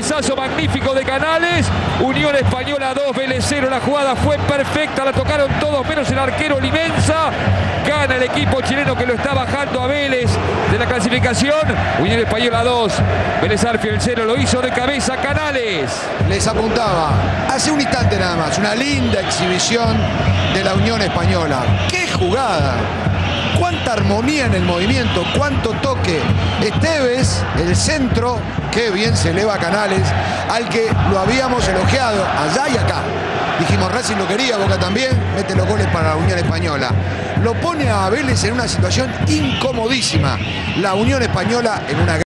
Pelotazo magnífico de Canales. Unión Española 2, Vélez 0. La jugada fue perfecta. La tocaron todos menos el arquero Limensa. Gana el equipo chileno que lo está bajando a Vélez de la clasificación. Unión Española 2, Vélez Arfiel 0. Lo hizo de cabeza Canales. Les apuntaba hace un instante nada más. Una linda exhibición de la Unión Española. ¡Qué jugada! Armonía en el movimiento, cuánto toque. Esteves, el centro, qué bien se eleva Canales, al que lo habíamos elogiado allá y acá. Dijimos, Racing lo quería, Boca también, mete los goles para la Unión Española. Lo pone a Vélez en una situación incomodísima. La Unión Española en una